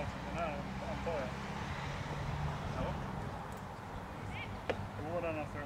ju som den här antar jag. Ja. Går den alltså